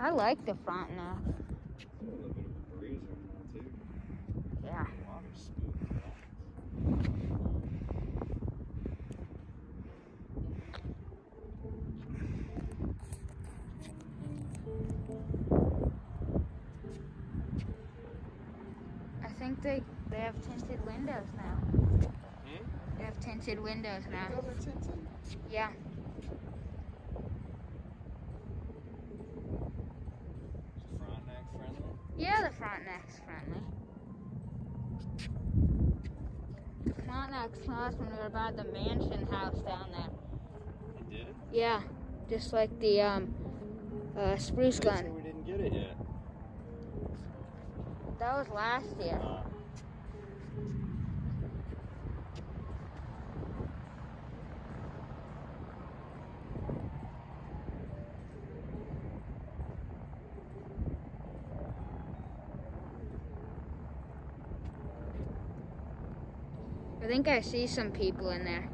I like the Frontenac. A little bit of a breeze right now too. Yeah. Water's smooth. I think they they have tinted windows now. Hmm? They have tinted windows now. Those are tinted. Yeah. Frontenac friendly. Yeah, Frontenac's friendly. Frontenac saw us when we were by the mansion house down there. It did. Yeah, just like the um uh, Spruceglen. we didn't get it yet. That was last year. Uh, I think I see some people in there.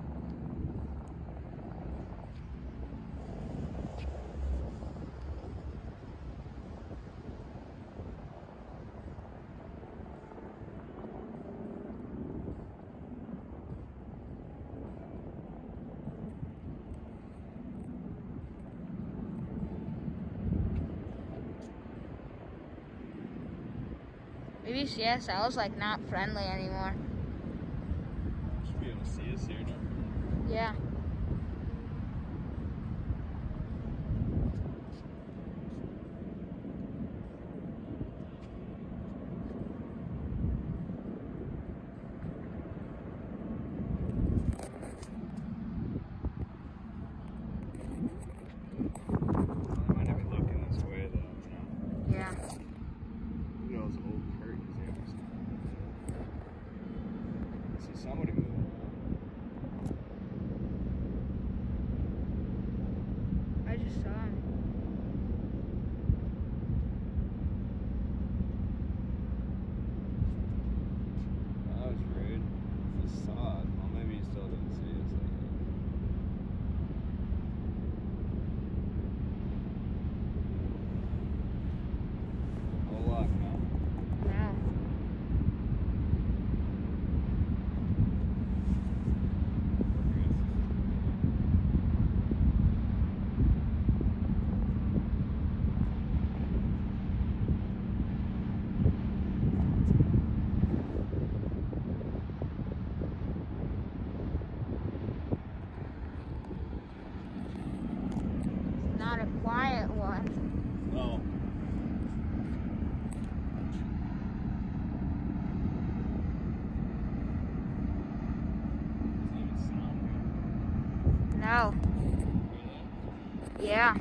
Maybe CSL is I was like not friendly anymore. Should be able to see us here now. Yeah. They might not be looking this way though. You know. Yeah. Look at those old curtains here. I see somebody moving. I just saw him. That was rude. Facade. Well, maybe he still didn't see us. Like that. No luck, no. No. Quiet one. No. Doesn't even sound No. Yeah.